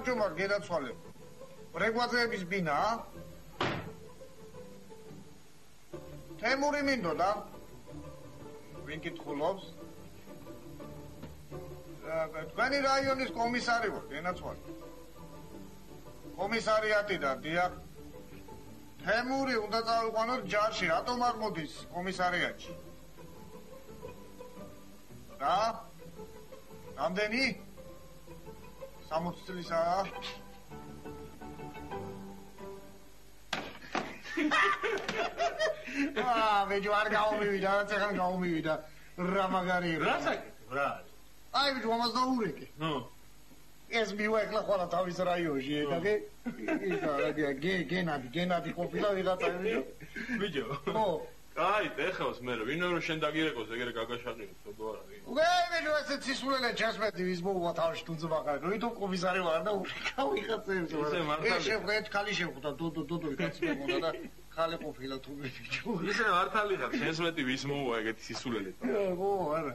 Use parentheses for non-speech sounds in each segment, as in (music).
გამარჯობა გერაცვალე ბრეგვაძეების ბინა. თემური მინდოდა ვინ კითხულობს თქვენი რაიონის კომისარი ვარ გენაცვალე კომისარიატიდან დიახ თემური უნდა წავიყვანოთ ჯარში რატომ არ მოდის კომისარიატში რა? რამდენი 60 წლისაა აა მეჯო არ გაუმივიდა რა ცხან გაუმივიდა რა მაგარი რა საკეთებ რა აი მეჯო ამას დაურეკე ნუ ეს მივაიხლა ხოლა თავის რაიონში ეთაგე ისა რა გი გენადი გენადი ყოფილა ვიღაცა მეჯო ბიჯო ო აი ეხავს მე ვინ რომ შენ დაგირეკოს ეგრე გაგაშაყინო თქო არა უგე მეჯო ესე ცისულელა ჩასმედი ვის მოვა თავში თუ ზბაღა როიტო კომისარი ვარ და ურეკა ვიღაცებს ისე მართალი. ეს შეხვდეთ ხალი შეხვდა დოდო დოდო კაცი მოგონა და ხალი ყოფილა თუ ბიჯო ისე მართალი ხარ შენს მეტი ვის მოვა ეგეთი სისულელი ო არა.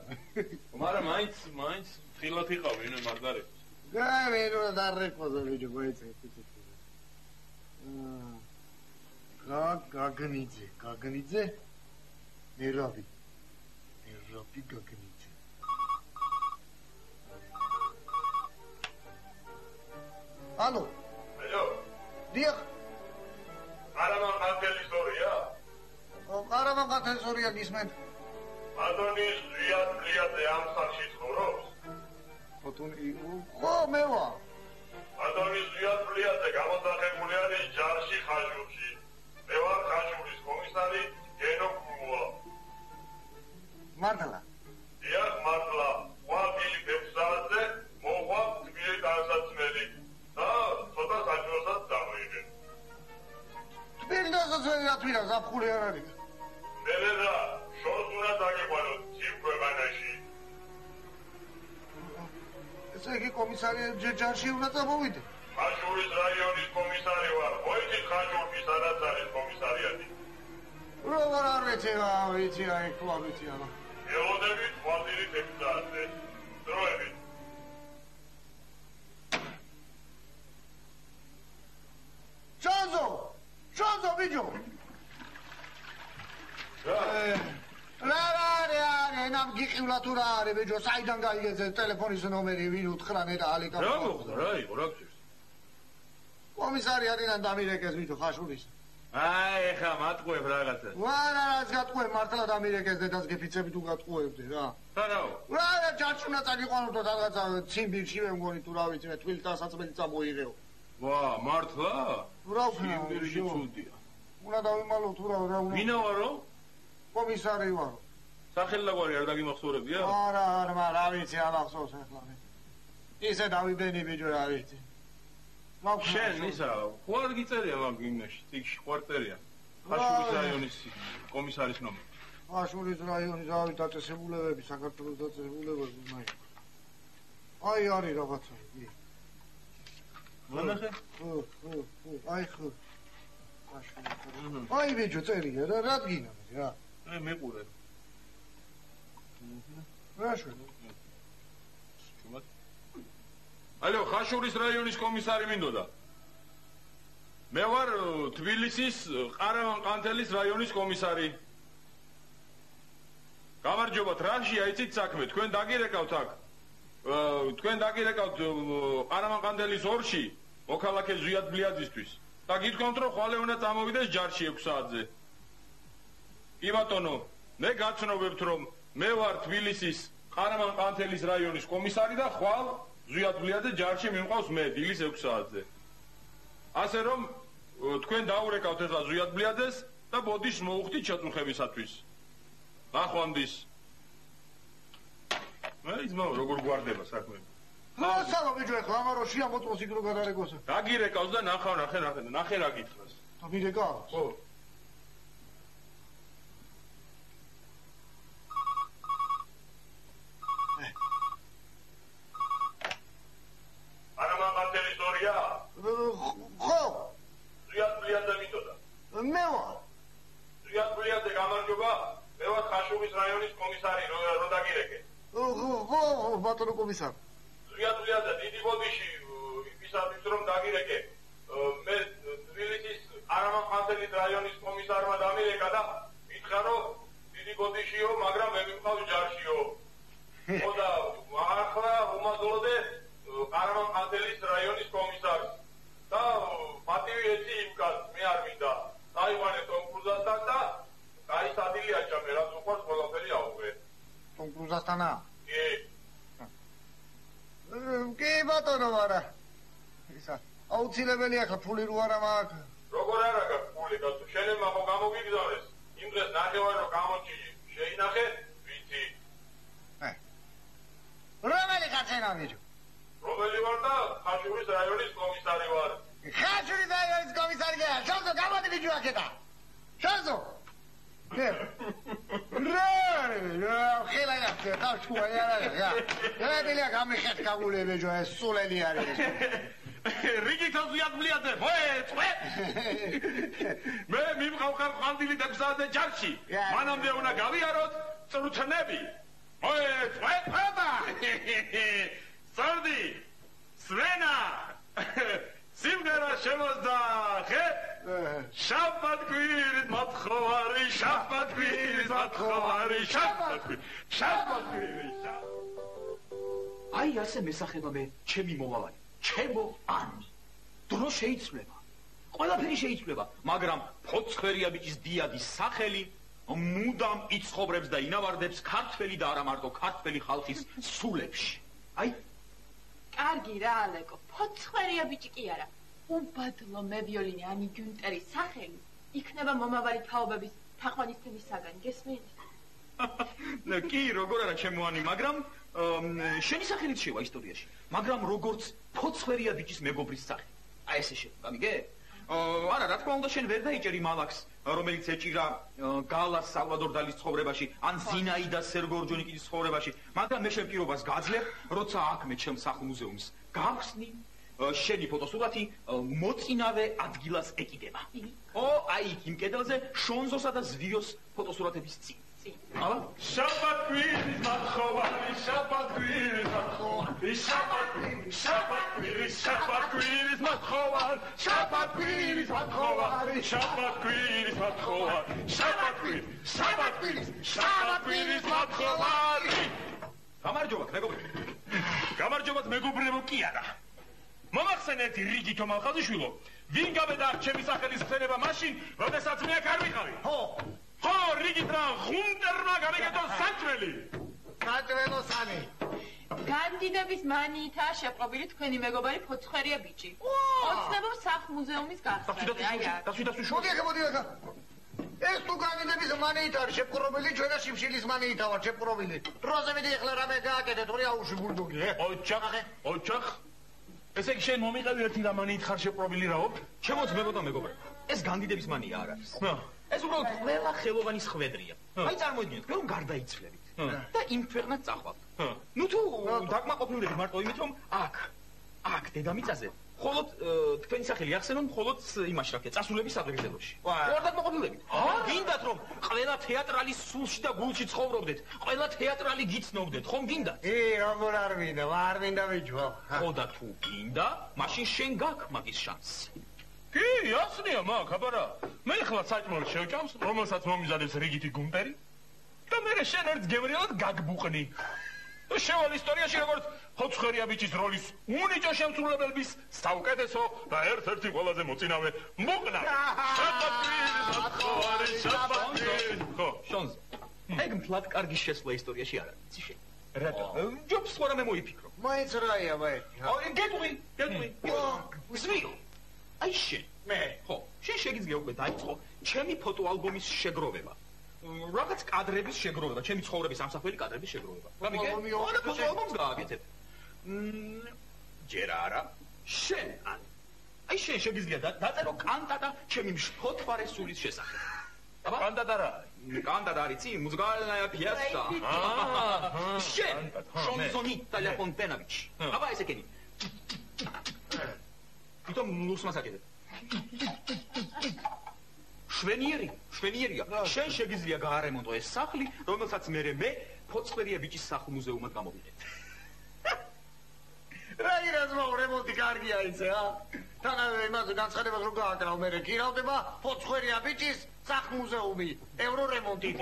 მაგრამ მაინც მაინც ხილათ იყავ ვინ მარდარე გაი მეჯო და რეკოზე ბიჯო გვეცე აა გაგნიძე გაგნიძე? მერავი. მერავი გაგნიძე. ალო ბიჭო, დიახ არამან ყანთელი სწორია? ყარავან ყათესორია გისმენ ადონის ზიად კლიაძე ამ სახში ცხოვრობს? ფოტონი ხო მე ვარ ადონის ზიად კლიაძე გამოსახებული არის ჯარში ხაჟურში. მართლა დიახ, მართლა, ყვავილი ბექსაძე მოყვა თბილი განსაცმელი და ცოტა საჯროსაც დამოიგენ. თბილისზე რა თვითა ზაფხული არ არის მერე რა, შორს უნდა დაგეყაროთ ცივ ქვეყანაში. ესე იგი კომისარი ჯარში უნდა წამოვიდე ხაჟურის რაიონის კომისარი ვარ. მოიცი ხაჟურის სადაც არის კომისარიატი. როგორ არ ვიცი რა ვიცი აი არ ვიცი არა ბექსაძე. დროებით. ჩანზო ჩანზო ბიჯო რა? რა რა ნამ გიყივლა თუ რა არის ბიჯო საიდან გაიგეზე ტელეფონის ნომერი? ვინ უთხრანე და ალიკა? რა მოხდა? რა იყო? რა გჭირს? კომისარი არიან დამირეკეს ბიჯო ხაშურის აი ეხა მატყუებ რაღაცა ვარა რაც გატყუე მართლა დამირეკეს დედას გეფიცები თუ გატყუებდი რა. სანაო. რა რა ჯარშუნა წაგიყვანოთ და რაღაცა ციმბირში მე მგონი თუ რა ვიცი მე თვილ დასაწმელი წამოიღეო. ვა მართლა? რა ვქნა იმბირში ცუდია. უნდა დავიმალო თუ რა რა უნდა? ვინა ვარო? კომისარი ვარო სახელლაგვარი არ დაგიმახსოვრებია არა? არა რა ვიცი ამახსოვს ახლა მე. ისე დავიბენი ბიჭო რა ვიცი მაქვს შენ ისა ხო არ გიწერია მაგ გიმნაში წიგში ხო არ წერია ხაშურის რაიონის კომისარის ნომერი. ხაშურის რაიონის რავი დაწესებულებები საქართველოს დაწესებულებები მაქვს აი არის რაღაცა კი. მონახე ხო ხო ხო აი ხო. აი ბიჭო წერია რა რა დგინა მე რა? მე მეყურე. რა შვე ჩუმად ალო ხაშურის რაიონის კომისარი მინდოდა. მე ვარ თბილისის ო, ყარავან ყანთელის რაიონის კომისარი. გამარჯობათ რაში აიცით საქმე? თქვენ დაგირეკავთ აქ თქვენ დაგირეკავთ ო, ყარავან ყანთელის ორში მოქალაქე ზვიად ბლიაძისთვის. და გითქვამთ რომ ხვალე უნდა წამოვიდეს ჯარში 6 საათზე. კი ბატონო მე გაცნობებთ რომ მე ვარ თბილისის ყარავან ყანთელის რაიონის კომისარი და ხვალ ზვიად ბლიაძე ჯარში მიმყავს მე დილის 6 საათზე. ასე რომ თქვენ დაურეკავთ ახლა ზვიად ბლიაძეს და ბოდიშს მოუხდით ჩაწუხებისათვის ნახვამდის. მე იზმაო როგორ გვარდება საქმე რა სამა ბიჭო ახლა ამაროშია მოწოს იქ რო გადარეგოს დაგირეკავს და ნახავ ნახე ნახე ნახე რა გითხრას. და მირეკა ხო არამან ყანთელი სწორია? ხო ზიად ბლიაძე მინდოდა. მე ვარ ზიად ბლიაძე გამარჯობა. მე ვარ ხაშურის რაიონის კომისარი რო რო დაგირეკე. ხო ხო ხო ბატონო კომისარ. ზვიადვლიაძე დიდი ბოდიში იმისათვის რომ დაგირეკე. მე თბილისის არამახანძელის რაიონის კომისარმა დამირეკა და მითხრა რომ დიდი ბოდიშიო მაგრამ მე მიყავს ჯარშიო. ხოდა ახლა უმადლოდე არამახანძელის რაიონის კომისარს და პატივი ეცი იმკაც მე არ მინდა. დაიყვანე ტომ კრუზასთან და აი სადილი აჭამე რაც უყვარს ყველაფერი აუღე ტომ კრუზასთანა კი კი ბატონო არა. ისა აუცილებელი ახლა ფული რო არა მაქვს? როგორ არა გაქვს ფული და თუ შეიძლება ხო გამოგიგზავნეს. იმ დღეს ნახევარი რო გამოჩიჯი შეინახე ვიცი. რომელი კაცენა ვიჯო? რომელი ვარ და ხაშურის რაიონის კომისარი ვარ. ხაშურის რაიონის კომისარი გέα შოზო გამოდი ვიჯო აქედა შოზო რა (laughs) რა ხელა გახდა და შუა არა რა ბილია გამიხეთ კაგულები ჯო ეს სულელი არის რიგი თოზიადმლიადე მოე წვე მე მიმყავხარ ხანდილი და გზადე ჯარში მანამდე უნდა გავიაროთ წრუთნები მოე წვე წვება სარდი სვენა სიმღერა შემოსდა ხე შაბათ კვირის მოთხოვარი შაბათ კვირის მოთხოვარი შაბათ შაბათ კვირის აი ასე მესახება მე ჩემი მომავალი ჩემო ანი. დრო შეიცვლება ყველაფერი შეიცვლება მაგრამ ფოცხერია ბიჭის დიადის სახელი მუდამ იცხოვრებს და ინავარდებს ქართველი და არა მარტო ქართველი ხალხის სულებში. აი კარგი რა ალეკო ფოცხერია ბიჭი კი არა. უბადლო მევიოლინე ანი გუნტერის სახელი. იქნება მომავალი თაობების თაყვანისთებისაგან გესმით? (laughs) ნე კი როგორ არა ჩემოანი მაგრამ შენი სახელით შევა ისტორიაში. მაგრამ როგორც ფოცხვერია ბიჭის მეგობრის სახე აი ესე შევა გამიგე არა რა თქმა უნდა შენ ვერ დაიჭერი მალაქს რომელიც ეჭირა გალას სალვადორ დალის ცხოვრებაში ან ზინაიდა სერგორჯონიკის ცხოვრებაში მაგრამ მე შენ პირობას გაძლებ როცა აქ მე ჩემ სახლ-მუზეუმს გავხსნი შენი ფოტოსურათი მოწინავე ადგილას ეკიდება. ო, აი, იმ კედელზე შონზოსა და ზვიოს ფოტოსურათების წინ. აბა, შაბათ კვირის მათხოვარი, შაბათ კვირის მათხოვარი, შაბათ კვირის, შაბათ კვირის, შაბათ კვირის მათხოვარი, შაბათ კვირის მათხოვარი, შაბათ კვირის მათხოვარი, შაბათ კვირის, შაბათ კვირის, შაბათ კვირის მათხოვარი. გამარჯობა, მეგობრებო. გამარჯობა, მეგობრებო, კი არა. მომახსენეთ რიგი თომალხაზიშვილო ვინ გამედა ჩემი სახელის ხსენება მაშინ როდესაც მე არ ვიყავი ხო ხო რიგი ტრა ხუნტერმა გამიგეთო საჭველი საჭველო სანი განდიდების მანითა შეპყრობილი თქვენი მეგობარი ფოცხერია ბიჭი. ოცნებობ სახმუზეუმის გახსნა აი რა დაცვი დაცვი მოდი ახლა მოდი ახლა. ეს თუ განდიდების მანითა არის შეპყრობილი ჩვენ და შიმშილის მანითა ვარ შეპყრობილი. დროზე მიდი ახლა რამე გააკეთეთ ორი აუში ბულდოგი ოჩახ ოჩახ. ესე იგი შენ მომიყევი ერთი რამანი ითხარ შეპრობილი რაო? ჩემო ძმებო და მეგობრებო, ეს განდიდების მანია არ არის. ეს უბრალოდ ყველა ხელოვანის ხვედრია. აი წარმოიდგინეთ, რომ გარდაიცვლებით და იმ ქვეყნად წახვალთ. ნუ თუ დაკმაყოფილდები მარტო იმით, რომ აქ აქ დედამიწაზე მხოლოდ თქვენი სახელი ახსენონ მხოლოდ იმაში რა ქვია წასულების ადრეგზელოში. ვარ დაკმაყოფილდებით. გინდათ რომ ყველა თეატრალის სულში და გულში ცხოვრობდეთ, ყველა თეატრალი გიცნობდეთ, ხომ გინდათ? ე, როგორ არ მინდა, ვარ მინდა ვიჯო. ხო და თუ გინდა, მაშინ შენ გაქვს მაგის შანსი. კი, ასნია მაგ, აბარა. მე ხლა საჭმელს შევჭამს, რომელსაც მომიზადებს რიგითი გუნტერი. და მე შენ ერთ გემრიელად გაგბუყნი. შევალ ისტორიაში როგორც ხოცხერია ბიჭის როლის უნიჭო შემსრულებლების საუკეთესო და ერთ-ერთი ყველაზე მოწინავე მოკნა. ხო, შონს. ეგ მთლად კარგი შესვლა ისტორიაში არ არის, ციხე. რატო? ჯობს სხვა რამე მოიფიქრო. მაინც რაია, ვაი. აი, გეტყვი, გეტყვი. ზვიო. აი შენ, მე, ხო, შენ შეგიძლია უკვე დაიწყო ჩემი ფოტოალბომის შეგროვება. რაღაც კადრების შეგროვება, ჩემი ცხოვრების ამსახველი კადრების შეგროვება. გამიგე? ორი ფოტოალბომს გააკეთებ. მ ჯერ არა, შენ ან აი შენ შეგიძლია დაწერო კანტატა ჩემი ფოთვარესულის შესახებ. აბა? კანტატა რა? კანტატა არის წი მუსიკალная пьеса. აა, შენ, შონზონი ტელეფონ ტენავიჩი. აბა ესე კენი. ვითომ ნურს მასაკეთებ. შვენიერი, შვენიერია. შენ შეგიძლია გაარემონტო ეს სახლი, რომელსაც მე მე ფოცხვერია ბიჭის სახლ მუზეუმად გამოვიდეთ. აბა რემონტი კარგია იცი ა? თანავე იმაზე განცხადებას რო გააკრავ მე გირავდება ფოცხვერია ბიჭის სახმუზეუმი ევრო რემონტით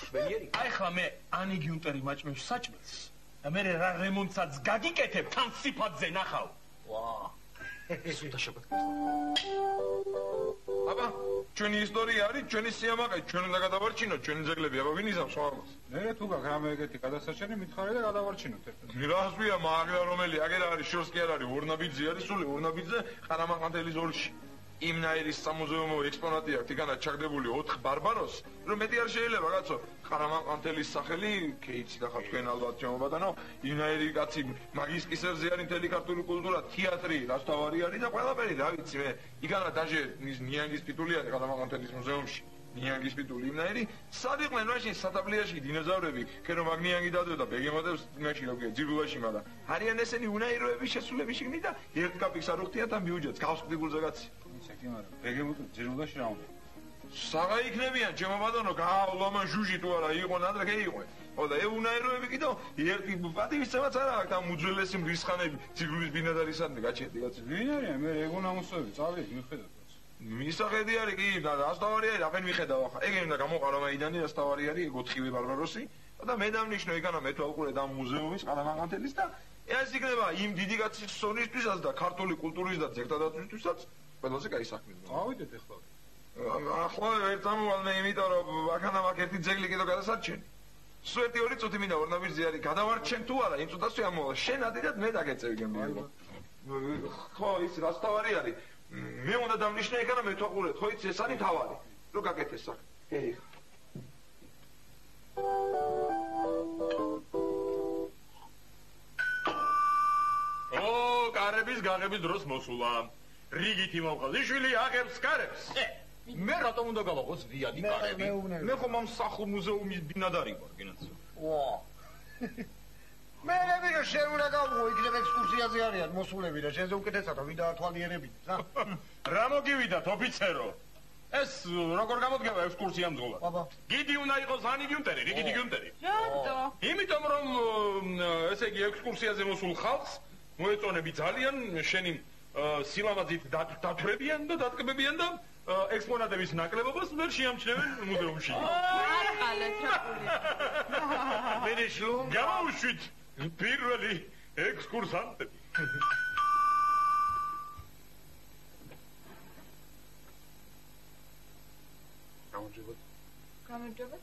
შველიერი აი ხლა მე ანი გიუნტერი მაჭმევს საჭმელს. და მე რა რემონტსაც გაგიკეთებ თან სიფათზე ნახავ. ვა სულთა შეგეთქვა აბა ჩვენი ისტორია არის ჩვენი სიამაყე ჩვენ უნდა გადავარჩინოთ ჩვენი ძეგლები აბა ვინ იზამს ხომას მე თუ გაქვს რამე ეგეთი გადასაჭერი მითხარი და გადავარჩინოთ ერთ მირასვია მაგდა რომელი აგერ არის შორს კი არ არის ორნაბიძე არის სული ორნაბიძე ყარამაყანთელის ოლში იმნაირის სამუზეუმო ექსპონატი აქვს იქანა ჩაგდებული 4 ბარბაროს რომ მეტი არ შეიძლება კაცო ყარამაყანთელის სახელი კეიცი და ხარ თქვენ ალბათ ჩემობატანო იმნაირი კაცი მაგის კისერზე არის მთელი ქართული კულტურა თეატრი რასთავარი არის და ყველაფერი რა ვიცი მე იქანა დაჟე ნიანგის ტიტული არის ყარამაყანთელის მუზეუმში. ნიანგის პიტული იმნაირი სად იყვნენ მაშინ სათაბლიაში დინოზავრები ქერო მაგნიანგი დადო და ბეგემოდებს მაშინ როგორია ძირულაში მაგრამ არიან ესენი უნაიროების შესულები შიგნით და ერთ კაპიკს არ უხდიან და მიუჯეთ გავს კრიგულზე კაცი ისე კი მაგრამ ბეგემოტი ძირულაში რა უნდა საღა იქნებიან ჩემო ბატონო გავლომა ჟუჟი თუ არა იყვნენ ადრე კი იყვნენ ხო და ეუნაიროები კიდო ერთი პატივისცემაც არა აქვს ამ უძველესი მრისხანები ძირულის ბინადარისადმი გაჩენდი კაცი ვინ არის მე ეგონა მოსწევი წავიდე მიხედოთ მისახედი არის კი და რასთავარი არის რაფენ მიხედავ ახლა. ეგ უნდა გამოყარო მაიდანი რასთავარი არის ეგ 4-ვე ბარბაროსი. და მე დამნიშნო იქანა მე თუ აუყურე და მუზეუმის ყარამაღანთელის და ეს იქნება იმ დიდი კაცის სონისთვისაც და ქართული კულტურის და ძეგლდადაცვისთვისაც ყველაზე კაი საქმე წავიდეთ ახლა ახლა ერთ ამოვალ მე იმიტომ რომ აქანა მაგ ერთი ძეგლი კიდევ გადასარჩენი სვეტი ორი წუთი მინდა ორნაბირძი არის გადავარჩენ თუ არა? იმ წუთას ვი ამოვალ შენ ადიდად მე დაგეწევი გემბიო ხო ის რასთავარი არის. მე უნდა დამნიშნე ეგანა მე თოყურეთ ხო იცი ეს არის თავარი. რო გაკეთეს სახე ეხ ო კარების გაღების დროს მოსულა რიგითი მომყალიშვილი აღებს კარებს მე რატომ უნდა გავაღოს ვიადი კარები? მე ხომ ამ სახლ მუზეუმის ბინადარი ვარ გინაცო? ვა. (laughs) მე რები რომ შენ უნდა გავუღო იქნებ ექსკურსიაზე არიან მოსულები და შენზე უკეთესად ვიდა თვალიერებით რა? (laughs) რა მოგივიდათ ოფიცერო? ეს როგორ გამოდგება ექსკურსია მძღოლა აბა გიდი უნდა იყოს ანი გიუნტერი რიგითი გიუნტერი. რატო? იმიტომ რომ ესე იგი ექსკურსიაზე მოსულ ხალხს მოეწონები ძალიან შენი სილამაზით დათვრებიან და დატკბებიან და ექსპონატების ნაკლებობას ვერ შეამჩნევენ მუზეუმში. არ ყალეთ რა პული. მენიშლუ გამოვშვით პირველი ექსკურსანტები. გამარჯობა გამარჯობა.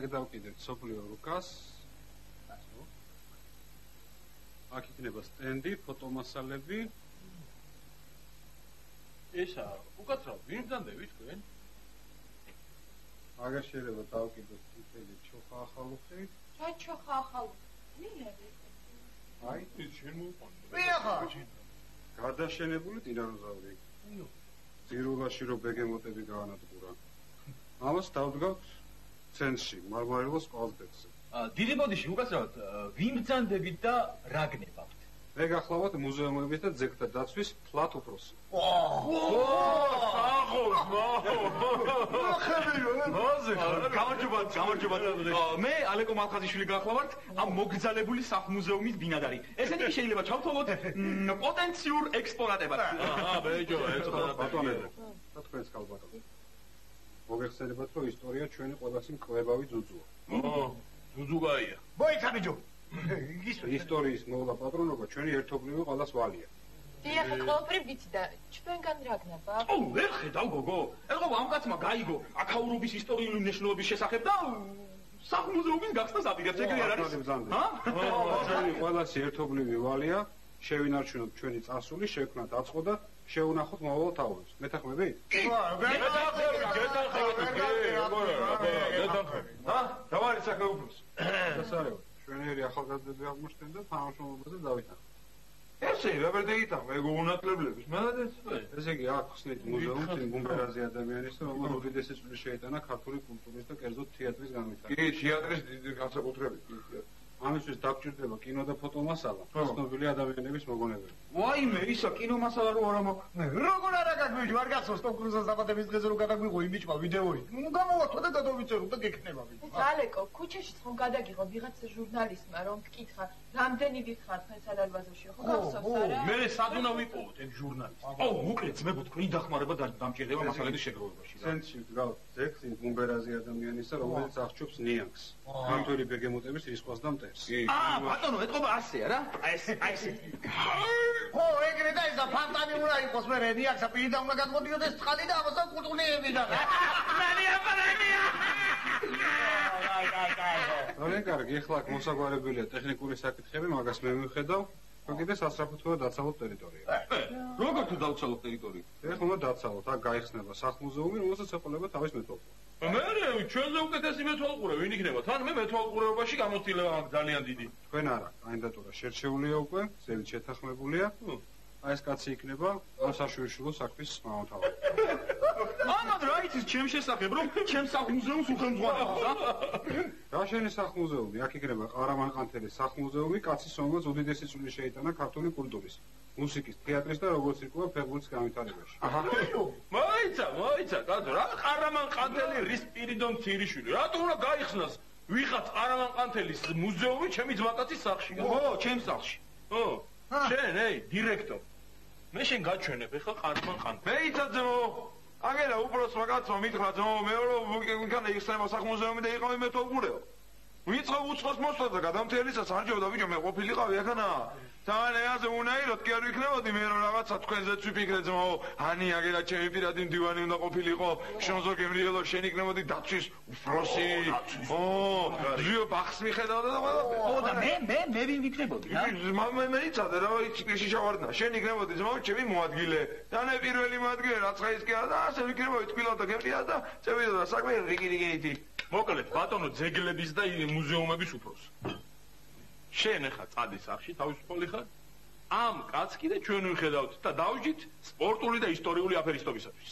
აი გადავკიდეთ სოფლიო რუკას. ასო აქ იქნება სტენდი ფოტომასალები. ესა უკაცრავ ვინ განდები თქვენ? აგერ შეიძლება დავკიდოთ თითელი ჩოხა ახალუხი. ჩაჩო ხახალ. ნინები. აი ის შენ მოყვანდა. ვინ ახლა გადაშენებული ტირანოზავრი. ძირულაში რო ბეგემოტები გაანადგურა. ამას დავდგავთ ცენტრში მარმარილოს ყალბეთზე დიდი ბოდიში უკაცრავად ვინ ბრძანდებით და რა გნებავთ? მე გახლავთ მუზეუმების და ძეგლთა დაცვის ფლათ უფროსი. ახოს მა. მაზე გამარჯობა გამარჯობა მე ალეკო მალხაზიშვილი გახლავართ ამ მოგზალებული საფმუზეუმის ბინადარი. ესენი კი შეიძლება ჩავთვალოთ მ, პოტენციურ ექსპონატებად აჰა ბეჯო ეცოდა ბატონებო და თქვენს კალბატონო მოგეხსენებათ რომ ისტორია ჩვენი ყველაზე მკლებავი ძუძუა. ო ძუძუგაია. მოიქაბიჯო ის ისტორიის მოვლა პატრონობა ჩვენი ერთობლივი ყოველას ვალია. დიახ, ყველაფერი ვიცი და ჩვენგან რა გნება? ო ვერ ხედავ გოგო. ეხლა ამ კაცმა გაიგო. აქაურობის ისტორიული მნიშვნელობის შესახებ და საფმუზეუმის გახსნას აპირებს ეგრე არ არის? ჰა? ჩვენი ყოველას ერთობლივი ვალია. შევინარჩუნოთ ჩვენი წასული შექმნათ აწყო და შეუნახოთ მოვალ თაურებს მეთანხმებით ჰა რა არის საქმე უფროს დასარევა ჩვენერი ახალგაზრდები აღმოჩნდნენ და თანამშრომლობაზე დავითანხმეთ ესე რა ბერდეიტა მე გუნათლებლების მანადეს ესე იგი აქ ხსნით მუზეუმს ბუმბერაზე ადამიანის რომელიც უდიდესი წვლილი შეიტანა ქართული კულტურის და კერძოდ თეატრის განვითარებაში. კი თეატრის განსაკუთრებით კი. ამისთვის დაგჭირდება კინო და ფოტომასალა, ცნობილი ადამიანების მოგონებები. ვაიმე, ისა კინომასალა რო არა მაქვს. როგორ არა გაგვიჯ ვარ გასო სტომ კრუზას დაბადების დღეზე რო გადაგვიღო იმიჭმა ვიდეოი. ნუ გამოვათო და გადავიწერო და გექნება ვიდეო. ალეკო, ქუჩაში ხომ გადაგიღო ვიღაც ჟურნალისტმა რომ გკითხა, რამდენი ვიხარ თქვენ სადარბაზოშიო, ხო გახსოვს არა? მე სად უნდა ვიპოვოთ ეგ ჟურნალისტს? ო, მოკლედ ძმებო, თქვენი დახმარება და დამჭირდება მასალების შეგროვებაში. რა. ცენტრში გავს ზექს იმ ბუმბერაზი ადამიანისა, რომელიც აღჭობს ნიანგს. ქართველი ბეგემოტების რისხვას და აა, ბატონო, ეთყობა ასეა რა? აი ეს, აი ეს. ხო, ეგრე და ისა ფანტანი უნდა იყოს მე რენიაქსა პირდა უნდა გადმოდიოდეს წყალი და ამასთან კურტუნიები და. აი, აი, აი. ძალიან კარგი, ეხლა მოსაგვარებელია ტექნიკური საკითხები, მაგას მე მივხედავ. ხო კიდე სასწრაფოთო დაცალოთ ტერიტორია. როგორ თუ დავცალოთ ტერიტორია? ეხლა უნდა დაცალოთ, აქ გაიხსნება სახლ-მუზეუმი, რომელსაც ეყოლება თავის მეთვალყურე. მე ჩვენზე უკეთესი მეთვალყურე ვინ იქნება? თან მე მეთვალყურეობაში გამოცდილება მაქვს ძალიან დიდი. თქვენ არა, კანდიდატურა შერჩეულია უკვე, ზევით შეთანხმებულია. აი ეს კაცი იქნება ამ საშუალო საქმის მამათავარი. (laughs) ამან რა იცის ჩემ შესახებ, რომ ჩემ სახლ-მუზეუმს უხელმძღვანელობს, რა? რა შენი სახლ-მუზეუმი? აქ იქნება ყარამანყანთელის სახლ-მუზეუმი, კაცის რომელსაც უდიდესი წვლილი შეიტანა ქართული კულტურის, მუსიკის, თეატრის და როგორც იყო ფეხბურთის განვითარებაში. აჰა. მოიცა, მოიცა, კაცო, რა ყარამან ყანთელი რის პირიდონ თირიშვილი. რატო უნდა გაიხსნას? ვიღაც ყარამან ყანთელის მუზეუმი ჩემი ძმაკაცის სახლში. ო, ჩემ სახლში. ო, შენ, ეი, დირექტორ. მე შენ გაჩვენებ ახლა ყარამან ყანთელს. მეიცა ძმო აგერა უბრალოდ მაგაცო მითხრა ძმო მე რომ ვიქნა იხსნება სახლ-მუზეუმი და იყავი მეთვალყურეო ვიწყო უცხოს მოსვლა და გადამთელისას არჯობდა ბიჭო მე ყოფილიყავი ახანა თან ეაზე უნაიროთ კი არ ვიქნებოდი მე რომ რაღაცა თქვენზეც ვიფიქრე ძმო ანი აგერა ჩემი პირადი მდივანი უნდა ყოფილიყო. შონზო გემრიელო შენ იქნებოდი დაცვის უფროსი. ო ზიო ბახს მიხედავდა და ყველა. ო, და მე, მე, მე ვინ ვიქნებოდი, რა? მამე მე იცადე რა იცი შავარდნა. შენ იქნებოდი ძმაო ჩემი მოადგილე. და მე პირველი მოადგილე რაც ხაის კი არა და ასე ვიქნებოდი თბილო და გემრია და წევიდა და საქმე რიგი რიგინითი მოკლედ, ბატონო ძეგლების და მუზეუმების უფროს. შენ ახლა წადი სახში თავისუფალი ხარ? ამ კაცს კიდე ჩვენ ვიხედავთ და დავჯით სპორტული და ისტორიული აფერისტობისათვის.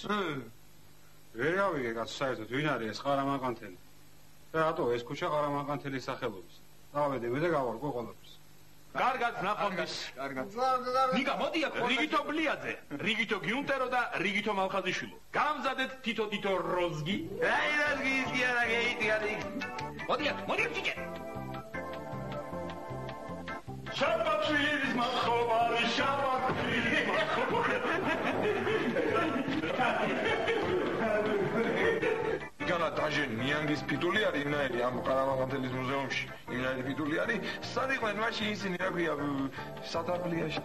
ვერავი კაც საერთოდ ვინ არის ეს ყარამანყანთელი? და რატო ეს ქუჩა ყარამანყანთელის სახელობის? დავედი მე და გავარკვე ყველაფერს. კარგად ნახონდეს. კარგად. ნიკა, მოდი აქ. რიგითო ბლიაძე, რიგითო გიუნტერო და რიგითო მალხაზიშვილო. გამზადეთ თითო-თითო როზგი. აი რაზგი ისი არა გეიტი არის მოდი აქ, მოდი აქ ჭიკე. შაბათვილის მახობარი, შაბათვილის მახობარი. (laughs) ნიანგის ფიტული არის იმნაირი ამ ყარამაღანთელის მუზეუმში იმნაირი ფიტული არის სად იყვნენ მაშინ ისინი რა ქვია სათაფლიაში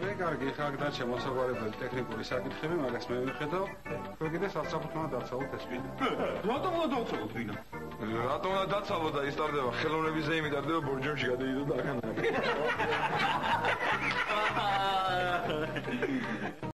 მე კარგი, ხა აქ დარჩა მოსაგვარებელი ტექნიკური საკითხები, მაგას მე ვიხედავ. თქვენ კიდე სასწრაფოდ უნდა დაცალოთ ეს ვიდეო. რატომ უნდა დავცალოთ ვინა? რატომ უნდა დაცალო და ის ტარდება ხელოვნების ზეიმი ტარდება ბორჯომში გადაიდო და ახან არის